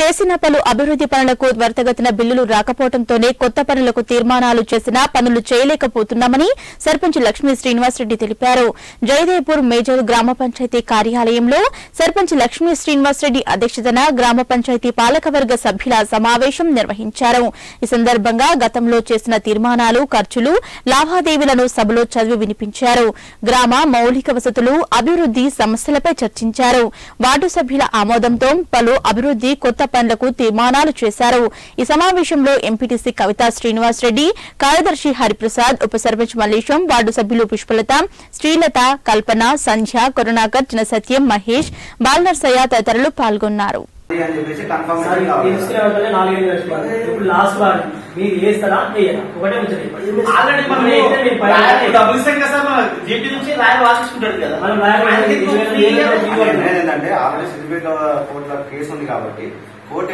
చేసిన పలు అభివృద్ది పనులకు త్వరితగతిన బిల్లులు రాకపోవడంతోనే కొత్త పనులకు తీర్మానాలు చేసినా పనులు చేయలేకపోతున్నామని సర్పంచ్ లక్ష్మీ శ్రీనివాసరెడ్డి తెలిపారు. జయదేవ్పూర్ మేజర్ గ్రామ పంచాయతీ కార్యాలయంలో సర్పంచ్ లక్ష్మీ శ్రీనివాసరెడ్డి అధ్యక్షతన గ్రామ పంచాయతీ పాలకవర్గ సభ్యుల సమావేశం నిర్వహించారు. ఈ సందర్భంగా గతంలో చేసిన తీర్మానాలు ఖర్చులు లావాదేవీలను సభలో చదివి వినిపించారు. గ్రామ మౌలిక వసతులు అభివృద్ది సమస్యలపై చర్చించారు. వార్డు సభ్యుల ఆమోదంతో పలు అభివృద్ది కొత్త పనులకు తీర్మానాలు చేశారు. ఈ సమావేశంలో ఎంపీటీసీ కవితా శ్రీనివాస్ రెడ్డి కార్యదర్శి హరిప్రసాద్ ఉప సర్పంచ్ మల్లేశం వార్డు సభ్యులు పుష్పలత శ్రీలత కల్పన సంధ్య కరుణాకర్ జనసత్యం మహేష్ బాలనర్సయ్య తదితరులు పాల్గొన్నారు. అని చెప్పేసి కన్ఫర్మ్ సార్ తీసుకునే నాలుగైదు లక్షలు ఇప్పుడు లాస్ట్ వార్ మీరు వేస్తారా వేయరా ఒకటే ముచ్చట ఆల్రెడీ మనం వేస్తే మీరు పైన రాయల్ డబ్బులు ఇస్తాం కదా సార్ మన. జీపీ నుంచి రాయల్ వాసిస్తుంటాడు కదా. మనం రాయల్ ఆయనకి ఇరవై వేలు free గా ఇరవై వేలు ఏంటంటే ఆల్రెడీ సిద్దిపేట కోర్టులో కేసు ఉంది కాబట్టి కోర్టు